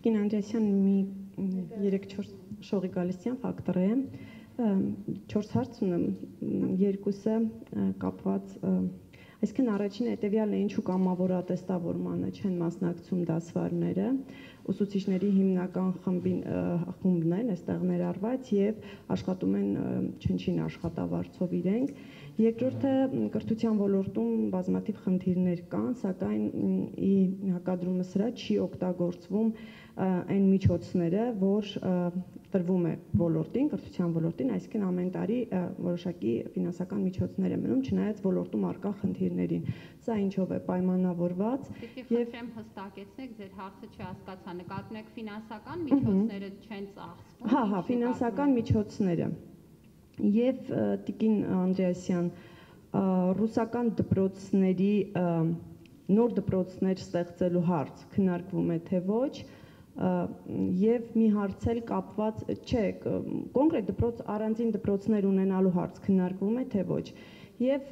Տիկին Անդրեասյան մի 3-4 շողի գալիսյան ֆակտոր է 4 հարց ունեմ երկուսը կապված այսինքն առաջինը հետեւյալն է ինչու կամավորատեստավորմանը չեն մասնակցում դասվարները ուսուցիչների հիմնական խմբին խումբն են այստեղ ներառված եւ աշխատում են չնչին աշխատավարձով իրենք երկրորդը կրթության ոլորտում բազմաթիվ խնդիրներ կան սակայն ի հակադրումը սրա չի օգտագործվում այն միջոցները, որ տրվում է ոլորտին, կրթության ոլորտին, այսինքն ամեն տարի որոշակի ֆինանսական միջոցներ է մնում, չնայած ոլորտում արկա խնդիրներին։ Սա ինչով է պայմանավորված եւ հստակեցնեք ձեր հարցը չհասկացա, նկատում եք ֆինանսական միջոցները չեն ծախսվում։ Հա, հա, ֆինանսական միջոցները։ Եվ Տիկին Անդրեասյան, ռուսական դպրոցների նոր դպրոցներ ստեղծելու հարց քննարկվում է թե ոչ, եւ մի հարց էլ կապված չէ կոնկրետ դպրոց առանձին դպրոցներ ունենալու հարց քննարկվում է թե ոչ եւ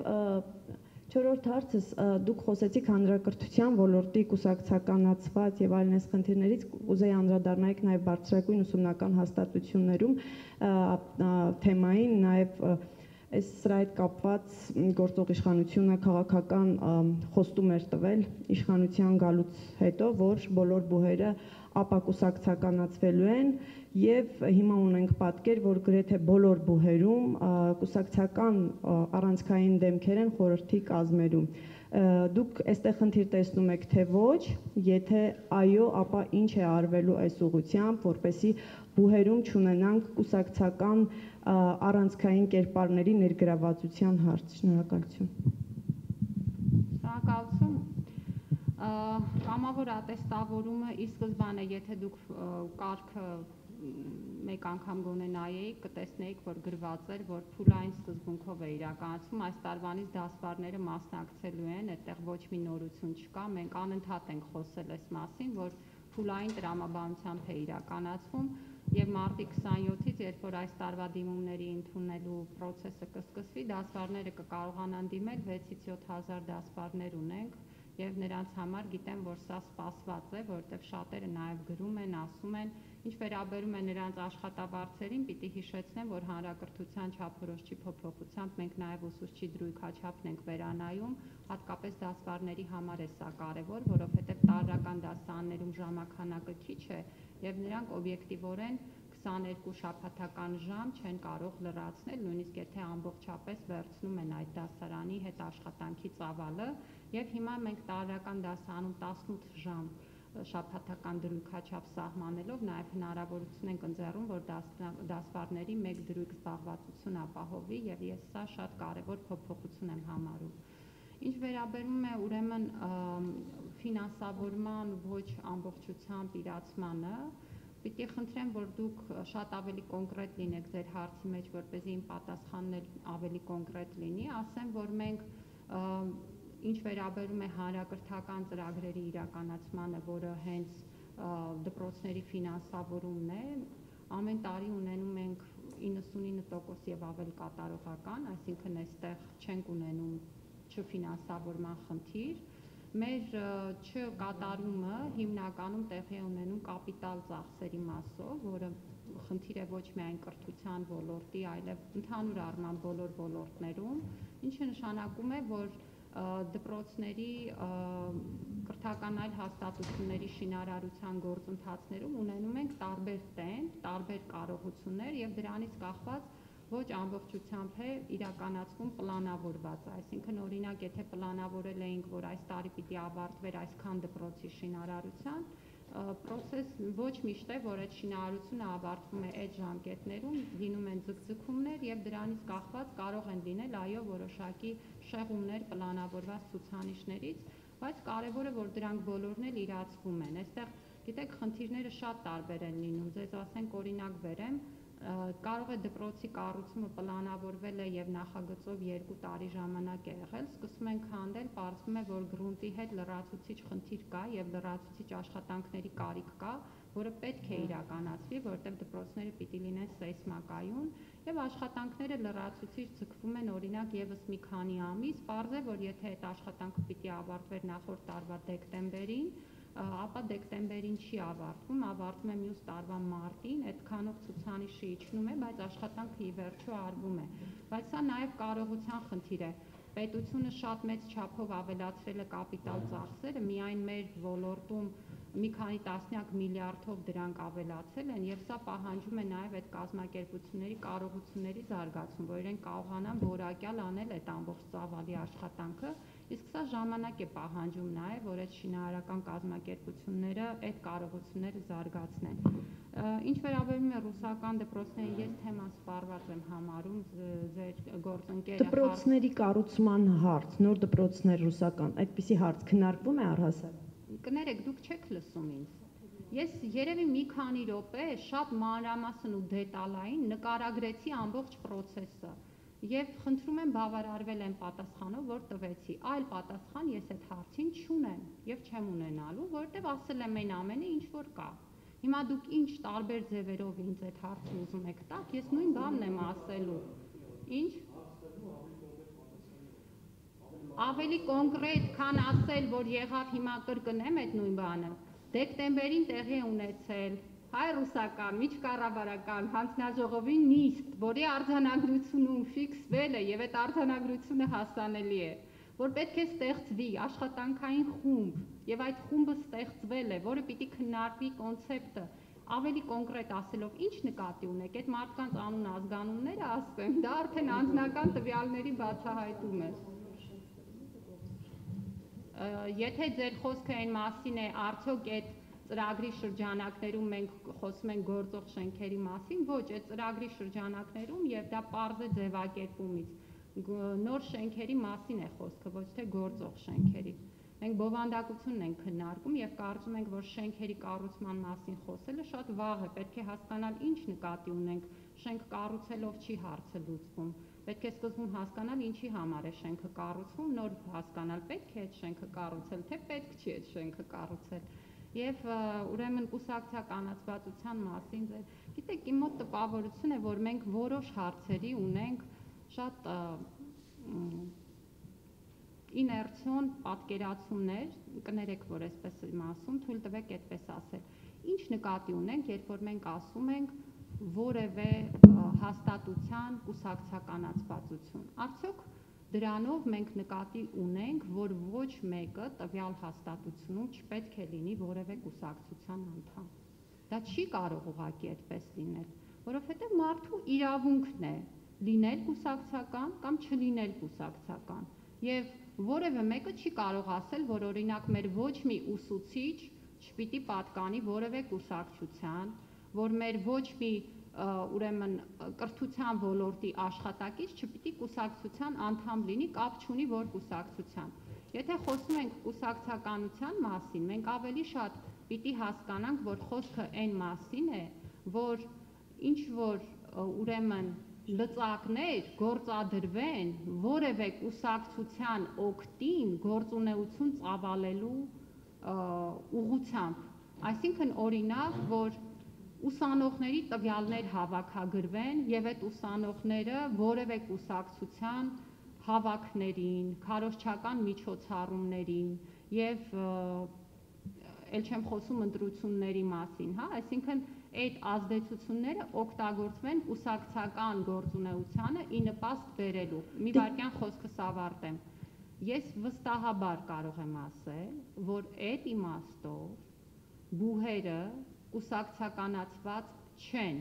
Չորրորդ հարցս դուք խոսեցիք հանրակրթության ոլորտի կուսակցականացված եւ այլն այս խնդիրներից ուզեի անդրադառնայիք նաեւ բարձրագույն ուսումնական հաստատություններում թեմային նաեւ այս սրա հետ կապված գործող իշխանությունը քաղաքական խոստում էր տվել իշխանության գալուց հետո, որ բոլոր բուհերը ապակուսակցականացվելու են եւ հիմա ունենք պատկեր, որ գրեթե բոլոր բուհերում կուսակցական առանցքային դեմքեր են խորհրդի կազմերում դուք այստեղ խնդիր տեսնում եք թե ոչ, եթե այո, ապա ինչ է արվելու այս ուղությամբ, որպեսի բուհերում ճանենանք կուսակցական առանցքային կերպարների ներգրավվածության հարց։ Շնորհակալություն կամավոր ատեստավորումը ի սկզբանե եթե դուք կարգը մեկ անգամ գոնե նայեիք, կտեսնեիք, որ գրված էր, որ փուլային սկզբունքով է իրականացում, այս տարվանից դասվարները մասնակցելու են, այդտեղ ոչ մի նորություն չկա, մենք անընդհատ ենք խոսել այս մասին, որ փուլային տրամաբանությամբ է իրականացվում եւ մարտի 27-ից, երբ որ այս տարվա դիմումների ընդունելու process-ը կսկսվի, դասվարները կկարողանան դիմել 6-ից 7000 դասվարներ ունենք եւ նրանց համար գիտեմ, որ սա սպասված է, որովհետեւ շատերը նաեւ գրում են, ասում են, ինչ վերաբերում է նրանց աշխատավարձերին, պիտի հիշեցնեմ, որ հանրակրթության չափորոշչի փոփոխությամբ մենք նաեւ ուսուցչի դրույքաչափն ենք վերանայում, հատկապես դասվարների համար է սա կարեւոր, որովհետեւ տարրական դասարաններում ժամանականակը քիչ է եւ նրանք օբյեկտիվորեն 22 շաբաթական ժամ չեն կարող լրացնել, նույնիսկ եթե ամբողջապես վերցնում են այդ դասարանի հետ աշխատանքի ծավալը, եւ հիմա մենք տարական դասանում 18 ժամ շաբաթական դրույքաչափ սահմանելով նաև հնարավորություն ենք ընձեռում, որ դասվարների մեկ դրույք զբաղվածություն ապահովի եւ ես սա շատ կարեւոր փոփոխություն եմ համարում։ Ինչ վերաբերում է ուրեմն ֆինանսավորման ոչ ամբողջությամբ իրացմանը, Պիտի խնդրեմ, որ դուք շատ ավելի կոնկրետ լինեք ձեր հարցի մեջ, որպեսզի իմ պատասխանն էլ ավելի կոնկրետ լինի, ասեմ, որ մենք ինչ վերաբերում է հանրակրթական ծրագրերի իրականացմանը, որը հենց դպրոցների ֆինանսավորումն է, ամեն տարի ունենում ենք 99% եւ ավել կատարողական, այսինքն այստեղ չենք ունենում չֆինանսավորման խնդիր, մեր չկատարումը հիմնականում տեղի ունենում կապիտալ ծախսերի մասով, որը խնդիր է ոչ միայն կրթության ոլորտի, այլև ընդհանուր առմամբ բոլոր ոլորտներում, ինչը նշանակում է, որ դպրոցների կրթական այլ հաստատությունների շինարարության գործընթացներում ունենում ենք տարբեր տեմպ, տարբեր կարողություններ եւ դրանից կախված ոչ ամբողջությամբ է իրականացվում պլանավորված, այսինքն օրինակ եթե պլանավորել էինք, որ այս տարի պիտի ավարտվեր այսքան դպրոցի շինարարության, process ոչ միշտ է, որ այդ շինարարությունը ավարտվում է այդ ժամկետներում, լինում են ձգձգումներ եւ դրանից կախված կարող են լինել այո որոշակի շեղումներ պլանավորված ցուցանիշներից, բայց կարևորը որ դրանք բոլորն էլ իրացվում են։ Այստեղ գիտեք, խնդիրները շատ տարբեր են լինում։ Ձեզ ասենք օրինակ վերեմ, կարող է դպրոցի կառուցումը պլանավորվել է եւ նախագծով 2 տարի ժամանակ է եղել, սկսում են քանդել, պարզվում է, որ գրունտի հետ լրացուցիչ խնդիր կա եւ լրացուցիչ աշխատանքների կարիք կա, որը պետք է իրականացվի, որովհետեւ դպրոցները պիտի լինեն սեյսմակայուն եւ աշխատանքները լրացուցիչ ձգվում են օրինակ եւս մի քանի ամիս, պարզ է, որ եթե այդ աշխատանքը պիտի ավարտվեր նախորդ տարվա դեկտեմբերին, ապա դեկտեմբերին չի ավարտվում, ավարտվում է մյուս տարվա մարտին, այդքանով ցուցանիշը իջնում է, բայց աշխատանքը ի վերջո արվում է։ Բայց սա նաև կարողության խնդիր է։ Պետությունը շատ մեծ չափով ավելացրել է կապիտալ ծախսերը, միայն մեր ոլորտում մի քանի տասնյակ միլիարդով դրանք ավելացել են եւ սա պահանջում է նաեւ այդ կազմակերպությունների կարողությունների զարգացում, որ իրենք կարողանան որակյալ անել այդ ամբողջ ծավալի աշխատանքը Իսկ սա ժամանակ է պահանջում նաև, որ այդ շինարարական կազմակերպությունները այդ կարողությունները զարգացնեն։ Ինչ վերաբերում է ռուսական դպրոցներին, ես թեման սպառված եմ համարում ձեր գործընկերը Դպրոցների կառուցման հարց, նոր դպրոցներ ռուսական, այդպիսի հարց քննարկվում է առհասարակ։ Կներեք, դուք չեք լսում ինձ։ Ես երևի մի քանի րոպե շատ մանրամասն ու դետալային նկարագրեցի ամբողջ process-ը եւ խնդրում եմ բավարարվել այն պատասխանով, որ տվեցի։ Այլ պատասխան ես այդ հարցին չունեմ եւ չեմ ունենալու, որովհետեւ ասել եմ այն ամենը, ինչ որ կա։ Հիմա դուք ինչ տարբեր ձևերով ինձ այդ հարցը ուզում եք տակ, ես նույն բանն եմ ասելու։ Ինչ ավելի կոնկրետ, քան ասել, որ եղավ հիմա կրկնեմ այդ նույն բանը։ Դեկտեմբերին տեղի ունեցել հայ-ռուսական միջկառավարական հանձնաժողովի նիստ, որի արձանագրությունում ֆիքսվել է եւ այդ արձանագրությունը հասանելի է, որ պետք է ստեղծվի աշխատանքային խումբ եւ այդ խումբը ստեղծվել է, որը պիտի քննարկվի կոնցեպտը ավելի կոնկրետ ասելով ինչ նկատի ունեք այդ մարդկանց անուն ազգանունները ասեմ դա արդեն անձնական տվյալների բացահայտում է եթե ձեր խոսքը այն մասին է արդյոք այդ ծրագրի շրջանակներում մենք խոսում ենք գործող շենքերի մասին, ոչ, այդ ծրագրի շրջանակներում եւ դա པարզ է ձևակերպումից նոր շենքերի մասին է խոսքը, ոչ թե գործող շենքերի։ Մենք բովանդակությունն ենք քննարկում եւ կարծում ենք, որ շենքերի կառուցման մասին խոսելը շատ վաղ է, պետք է հասկանալ ինչ նկատի ունենք։ Շենք կառուցելով չի հարցը լուծվում։ Պետք է սկզբում հասկանալ ինչի համար է շենքը կառուցվում, նոր հասկանալ պետք է այդ շենքը կառուցել, թե պետք չի այդ շենքը կառուցել եւ ուրեմն կուսակցականացվածության մասին ձեր գիտեք իմ մոտ տպավորություն է որ մենք որոշ հարցերի ունենք շատ իներցիոն պատկերացումներ կներեք որ այսպես եմ ասում թույլ տվեք այդպես ասել ինչ նկատի ունենք երբ որ մենք ասում ենք որևէ հաստատության կուսակցականացվածություն արդյոք Դրանով մենք նկատի ունենք, որ ոչ մեկը տվյալ հաստատությունում չպետք է լինի որևէ կուսակցության անդամ։ Դա չի կարող ուղղակի այդպես լինել, որովհետև մարդու իրավունքն է լինել կուսակցական կամ չլինել կուսակցական։ Եվ որևէ մեկը չի կարող ասել, որ օրինակ մեր ոչ մի ուսուցիչ չպիտի պատկանի որևէ կուսակցության, որ մեր ոչ մի ուրեմն կրթության ոլորտի աշխատակից չպիտի կուսակցության անդամ լինի, կապ չունի որ կուսակցության։ Եթե խոսում ենք կուսակցականության մասին, մենք ավելի շատ պիտի հասկանանք, որ խոսքը այն մասին է, որ ինչ որ ուրեմն լծակներ գործադրվեն որևէ կուսակցության օկտին գործունեություն ծավալելու ուղությամբ։ Այսինքն օրինակ, որ ուսանողների տվյալներ հավաքագրվեն եւ այդ ուսանողները որևէ կուսակցության հավաքներին, քարոշչական միջոցառումներին եւ ել չեմ խոսում ընտրությունների մասին, հա, այսինքն այդ ազդեցությունները օգտագործվեն կուսակցական գործունեությանը ի նպաստ բերելու։ Մի վարքյան խոսքս ավարտեմ։ Ես վստահաբար կարող եմ ասել, որ այդ իմաստով բուհերը կուսակցականացված չեն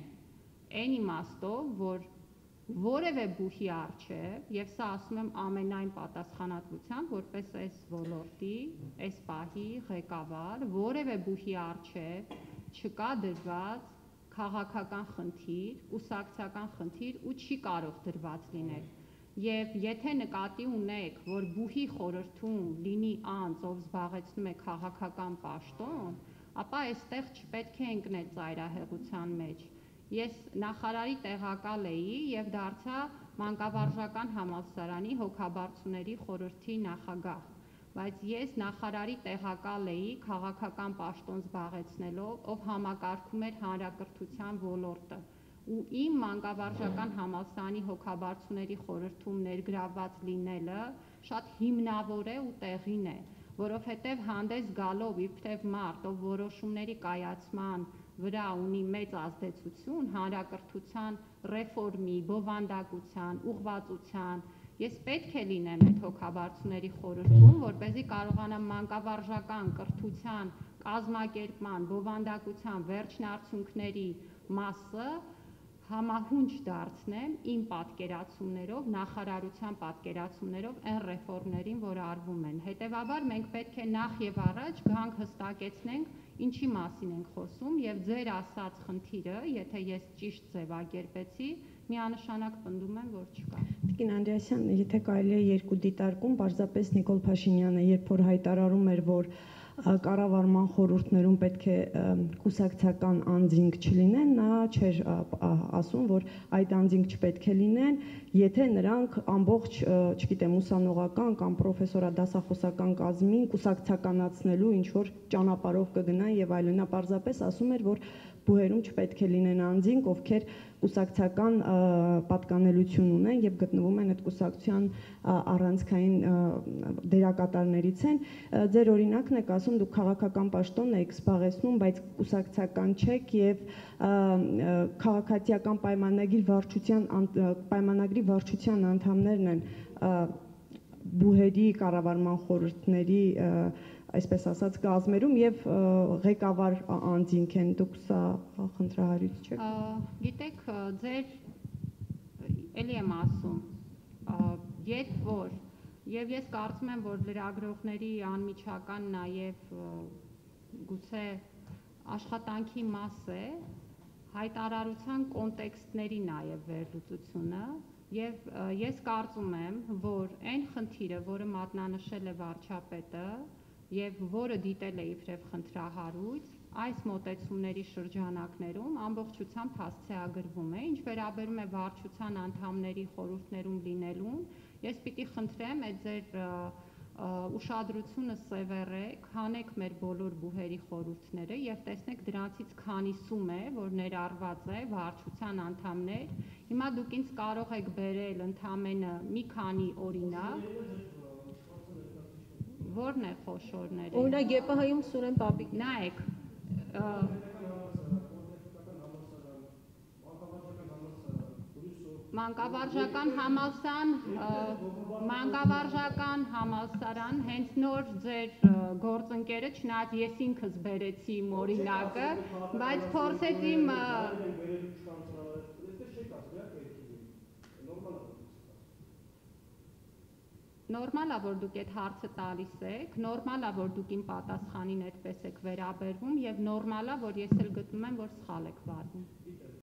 այն իմաստով, որ որևէ բուհի արչև, եւ սա ասում եմ ամենայն պատասխանատվությամբ, որպես այս ոլորտի, այս պահի ղեկավար, որևէ բուհի արչև չկա դրված քաղաքական խնդիր, կուսակցական խնդիր ու չի կարող դրված լինել։ Եվ եթե նկատի ունեք, որ բուհի խորհրդում լինի անձ, ով զբաղեցնում է քաղաքական պաշտոն, ապա այստեղ չպետք է ընկնել ծայրահեղության մեջ։ Ես նախարարի տեղակալ էի եւ դարձա մանկավարժական համալսարանի հոգաբարձուների խորհրդի նախագահ բայց ես նախարարի տեղակալ էի քաղաքական պաշտոն զբաղեցնելով, ով համակարգում էր հանրակրթության ոլորտը ու իմ մանկավարժական համալսարանի հոգաբարձուների խորհրդում ներգրաված լինելը շատ հիմնավոր է ու տեղին է որովհետև հանդես գալով իբրև մարդ, ով որոշումների կայացման վրա ունի մեծ ազդեցություն հանրակրթության ռեֆորմի, բովանդակության, ուղղվածության, ես պետք է լինեմ այդ հոգաբարձուների խորհրդում, որ เป զի կարողանամ մանկավարժական կրթության կազմակերպման, բովանդակության վերջնարդյունքների մասը համահունչ դարձնեմ իմ պատկերացումներով, նախարարության պատկերացումներով այն ռեֆորմներին, որ արվում են։ Հետևաբար մենք պետք է նախ եւ առաջ գանք հստակեցնենք ինչի մասին ենք խոսում եւ ձեր ասած խնդիրը, եթե ես ճիշտ ձևակերպեցի, միանշանակ պնդում եմ, որ չկա։ Տիկին Անդրեասյան, եթե կարելի է երկու դիտարկում, պարզապես Նիկոլ Փաշինյանը երբ որ հայտարարում էր, որ կառավարման խորհուրդներում պետք է կուսակցական անձինք չլինեն, նա չէր ասում, որ այդ անձինք չպետք է լինեն, եթե նրանք ամբողջ, չգիտեմ, ուսանողական կամ պրոֆեսորադասախոսական կազմին կուսակցականացնելու ինչ որ ճանապարհով կգնան եւ այլն, նա պարզապես ասում էր, որ բուհերում չպետք է լինեն անձինք, ովքեր կուսակցական պատկանելություն ունեն եւ գտնվում են այդ կուսակցության առանցքային դերակատարներից են ձեր օրինակն եք ասում դուք քաղաքական պաշտոն եք զբաղեցնում բայց կուսակցական չեք եւ քաղաքացիական պայմանագիր վարչության պայմանագրի վարչության անդամներն են բուհերի կառավարման խորհուրդների այսպես ասած կազմերում եւ ղեկավար անձինք են դուք սա խնդրահարույց չեք գիտեք ձեր էլի եմ ասում երբ որ եւ ես կարծում եմ որ լրագրողների անմիջական նաեւ գուցե աշխատանքի մաս է հայտարարության կոնտեքստների նաեւ վերլուծությունը եւ ես կարծում եմ որ այն խնդիրը որը մատնանշել է վարչապետը եւ որը դիտել է իբրև խնդրահարույց, այս մոտեցումների շրջանակներում ամբողջությամբ հասցեագրվում է, ինչ վերաբերում է վարչության անդամների խորհուրդներում լինելուն, ես պիտի խնդրեմ այդ ձեր ուշադրությունը սևեռեք, հանեք մեր բոլոր բուհերի խորհուրդները եւ տեսնեք դրանցից քանիսում է, որ ներառված է վարչության անդամներ։ Հիմա դուք ինձ կարող եք բերել ընդամենը մի քանի օրինակ Որն է խոշորները։ Օրինակ ԵՊՀ-ում Սուրեն Պապիկ։ Նայեք, մանկավարժական համալսան մանկավարժական համալսարան հենց նոր ձեր գործընկերը չնայած ես ինքս բերեցի իմ օրինակը բայց փորձեցի Նորմալ է, որ դուք այդ հարցը տալիս եք, նորմալ է, որ դուք իմ պատասխանին այդպես եք վերաբերվում եւ նորմալ է, որ ես էլ գտնում եմ, որ սխալ եք վարվում։